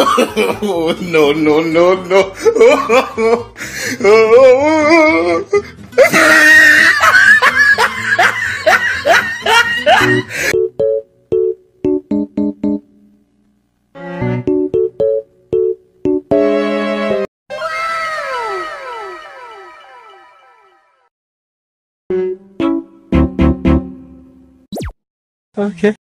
no, no, no, no. Okay.